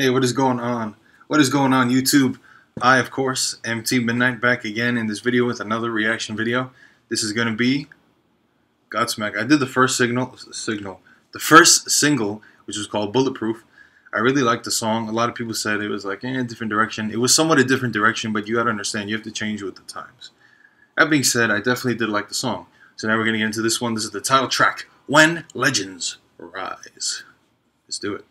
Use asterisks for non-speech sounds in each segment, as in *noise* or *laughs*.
Hey, what is going on? What is going on, YouTube? I, of course, am T Midnight back again in this video with another reaction video. This is going to be Godsmack. I did the first signal, signal, the first single, which was called Bulletproof. I really liked the song. A lot of people said it was like, in eh, a different direction. It was somewhat a different direction, but you gotta understand, you have to change with the times. That being said, I definitely did like the song. So now we're gonna get into this one. This is the title track, When Legends Rise. Let's do it.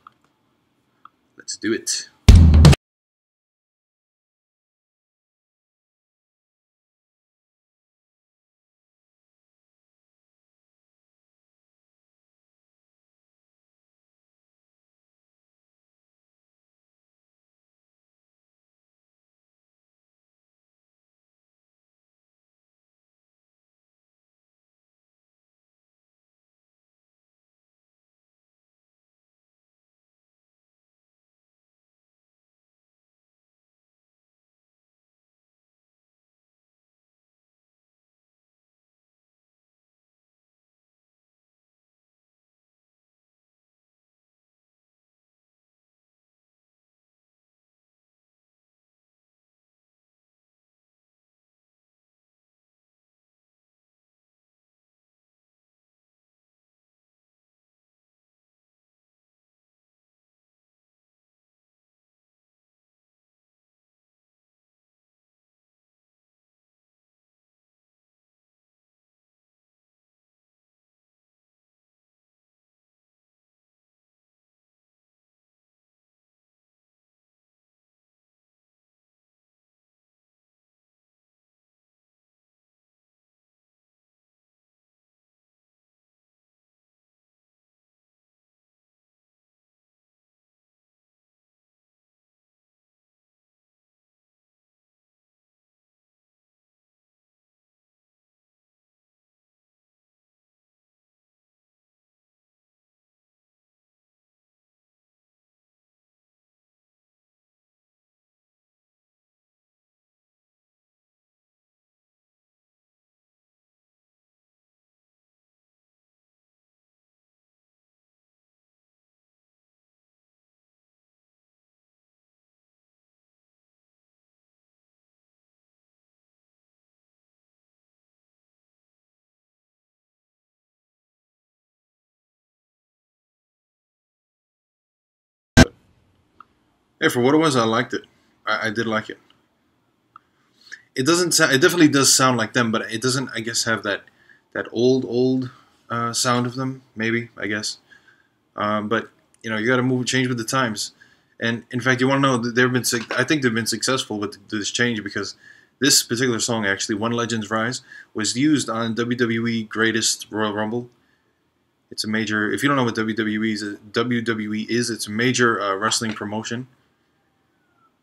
Let's do it. Hey, for what it was, I liked it. I, I did like it. It doesn't sound. It definitely does sound like them, but it doesn't. I guess have that that old old uh, sound of them. Maybe I guess. Um, but you know, you got to move, change with the times. And in fact, you want to know they've been. I think they've been successful with this change because this particular song, actually, "When Legends Rise," was used on WWE Greatest Royal Rumble. It's a major. If you don't know what WWE is, WWE is. It's a major uh, wrestling promotion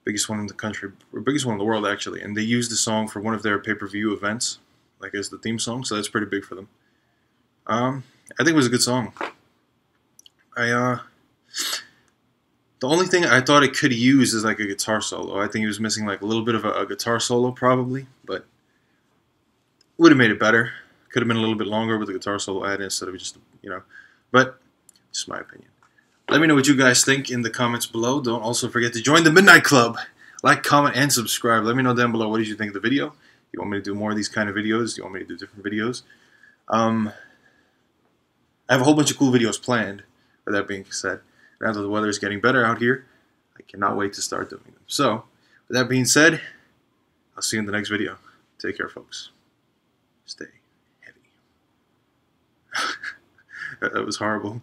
biggest one in the country, or biggest one in the world actually. And they used the song for one of their pay-per-view events, like as the theme song. So that's pretty big for them. Um, I think it was a good song. I uh, the only thing I thought it could use is like a guitar solo. I think it was missing like a little bit of a, a guitar solo probably, but would have made it better. Could have been a little bit longer with the guitar solo added instead of just you know, but just my opinion. Let me know what you guys think in the comments below. Don't also forget to join the Midnight Club. Like, comment, and subscribe. Let me know down below what did you think of the video. You want me to do more of these kind of videos? You want me to do different videos? Um, I have a whole bunch of cool videos planned. With that being said, now that the weather is getting better out here, I cannot wait to start doing them. So, with that being said, I'll see you in the next video. Take care, folks. Stay heavy. *laughs* that was horrible.